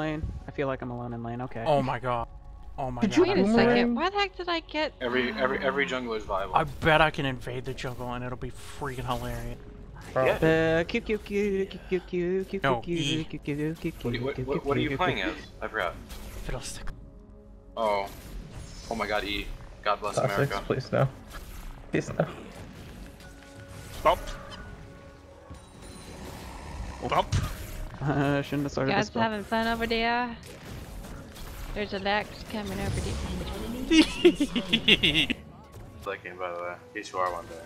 lane. I feel like I'm alone in lane. Okay. Oh my god. Oh my Did god. you Wait a second. Why the heck did I get? Every every every jungler is viable. I bet I can invade the jungle and it'll be freaking hilarious. Uh, Q Q Q Q Q Q Q No, Q E. Q Q Q What, are you- what, what, what are you playing as? I forgot. Fiddlestick. Oh. Oh my god, E. God bless Sussex, America. please no. Please no. Bump. Bump. Uh, shouldn't have started You guys this having fun over there? There's a Lex coming over there. Clicking, by the way. In case you are wondering.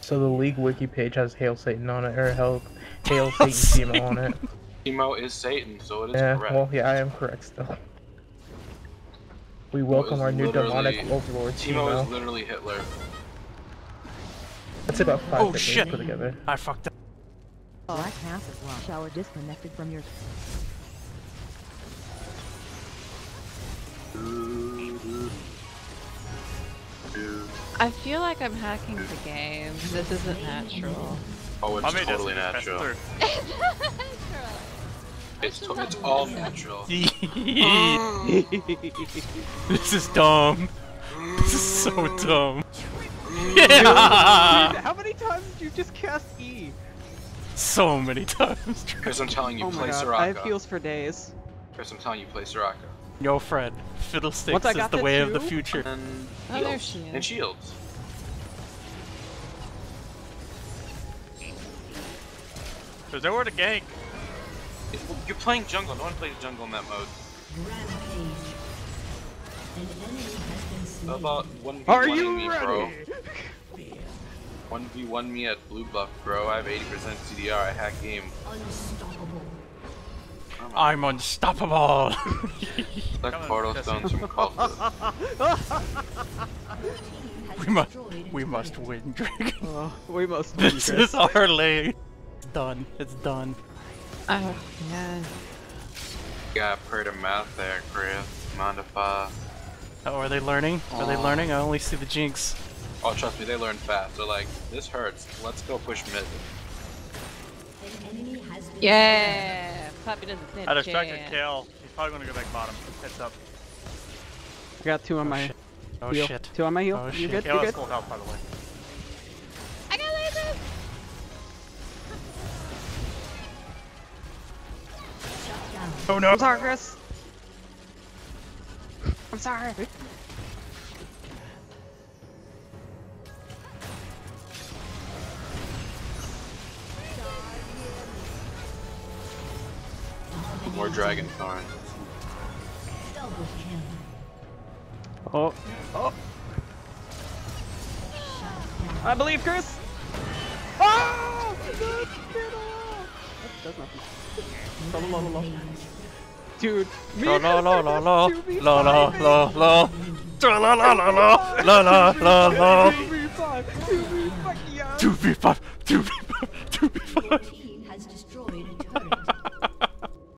So the league wiki page has Hail Satan on it, or Hail, Hail Satan Teemo on it. Teemo is Satan, so it is Yeah, correct. well, yeah, I am correct still. We welcome our new demonic literally- overlord, Teemo is literally Hitler. That's about five Oh, nicknames shit. put together. I fucked up. Black Massive Watch Shower disconnected from your I feel like I'm hacking the game. This isn't natural. Oh, it's I made totally natural. It's, to it's all natural. this is dumb. This is so dumb. Yeah! How many times did you just cast E? So many times. Chris, I'm telling you, Oh play god, I have Soraka. feels for days. Chris, I'm telling you, play Soraka. Yo, Fred. Fiddlesticks Once I is got the that way of the future. And Oh, there she is. And shields. There's nowhere to gank. It- You're playing jungle. No one plays jungle in that mode. How about 1v1 me, bro? 1v1 me at blue buff, bro. I have 80% CDR. I hack game. Unstoppable. I'm unstoppable. Like portal stones from Cultus. we must, we must win, Drake. Oh, we must. this is our lane. It's done. It's done. Oh, yeah. Got pretty math there, Chris. Mind if uh... Oh, are they learning? Are they learning? I only see the jinx. Oh, trust me, they learn fast. They're like, this hurts. Let's go push mid. Yeah. Puppy doesn't stand I a distracted chance. Kayle. He's probably gonna go back bottom. Heads up. I got two on Oh, my shit. Oh heel. shit. Two on my heel. Oh, you shit. good? Kayle You has good? full health, by the way. Oh no. I'm sorry, Chris. I'm sorry. More Dragon Thorn. Oh. Oh. I believe, Chris. Oh! That does nothing dude. Me lo lo lo lo lo lo lo lo lo. La la la la la la la la la. Two v five, two v five, two v five, two v five.